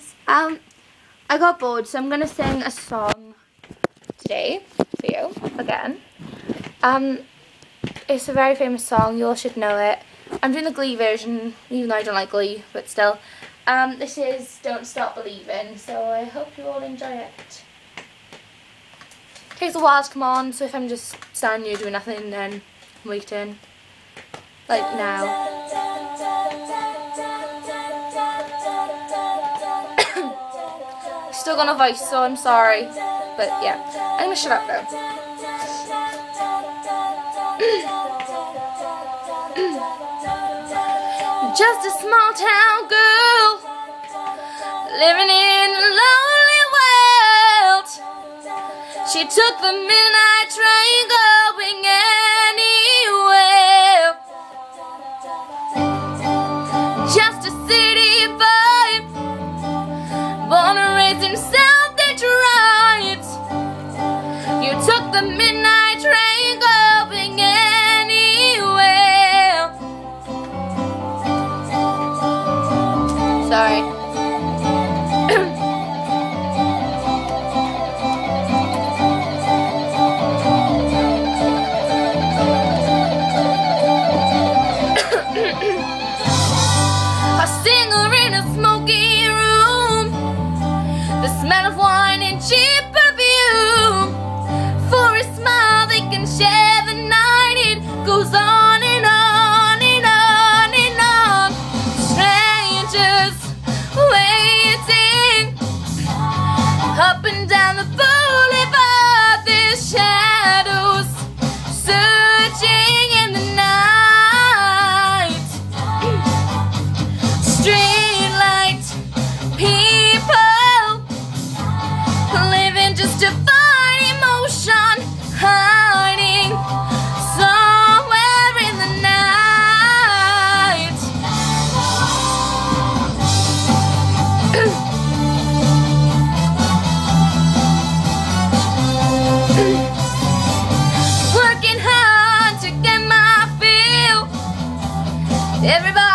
guys. Um, I got bored, so I'm gonna sing a song today for you again. Um, it's a very famous song. You all should know it. I'm doing the Glee version, even though I don't like Glee, but still. Um, this is Don't Stop Believing, so I hope you all enjoy it. Takes a while to come on, so if I'm just standing here doing nothing, then I'm waiting. Like now. Still got a voice, so I'm sorry. But yeah, I'm gonna shut up though. Just a small town girl living in a lonely world. She took the midnight train going anywhere. The midnight train going anywhere. Sorry. Waiting. Up and down the Everybody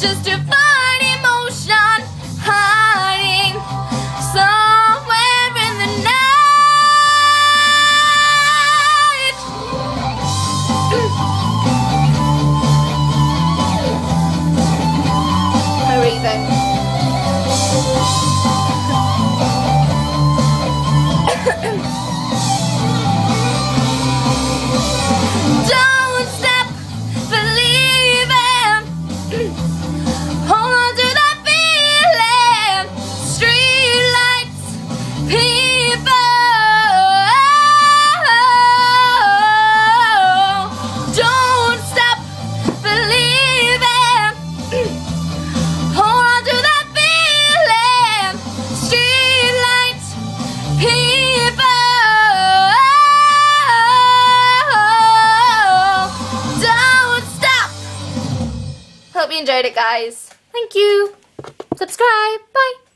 just to find emotion, hiding somewhere in the night. Breathing. Hope you enjoyed it, guys. Thank you. Subscribe. Bye.